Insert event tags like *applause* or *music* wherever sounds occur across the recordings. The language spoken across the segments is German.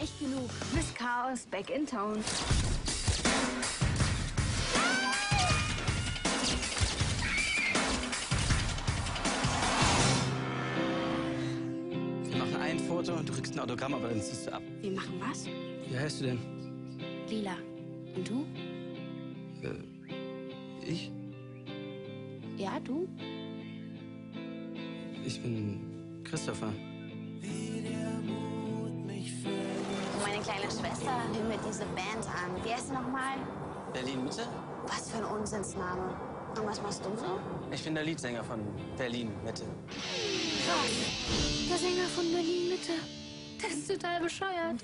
Echt genug. Miss Chaos back in town. Wir machen ein Foto und du kriegst ein Autogramm, aber dann ziehst du ab. Wir machen was? Wie heißt du denn? Lila. Und du? Äh, ich? Ja, du? Ich bin Christopher. Meine Schwester mir diese Band an. Wie heißt sie nochmal? Berlin Mitte? Was für ein Unsinnsname. Und was machst du so? Ich bin der Leadsänger von Berlin Mitte. Was? Der Sänger von Berlin Mitte. Das ist total bescheuert.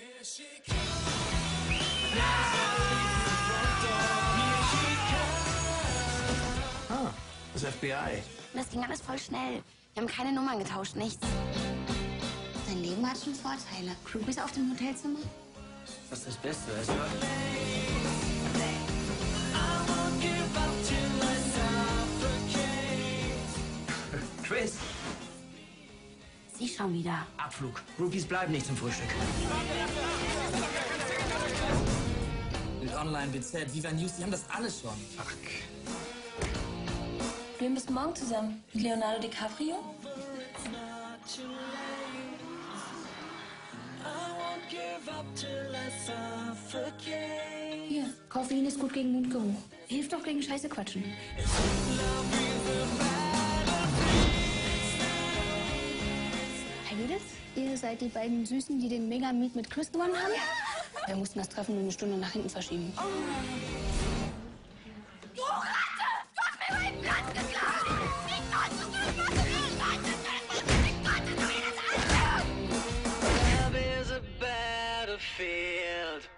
Ah, das FBI. Das ging alles voll schnell. Wir haben keine Nummern getauscht, nichts. Dein Leben hat schon Vorteile. Groupies auf dem Hotelzimmer? Das ist das Beste, weißt du? *laughs* Chris, Sie schon wieder. Abflug. Groupies bleiben nicht zum Frühstück. Bild Online, BZ, Viva News, die haben das alles schon. Fuck. Wir müssen morgen zusammen. Mit Leonardo DiCaprio? Hier, Koffein ist gut gegen Mundgeruch. Hilft auch gegen Scheiße quatschen. Herr Judith, ihr seid die beiden Süßen, die den Mega-Meet mit Chris gewonnen haben? *laughs* Wir mussten das Treffen nur eine Stunde nach hinten verschieben. Du Ratte! Du hast mir meinen Platz geklaut! field.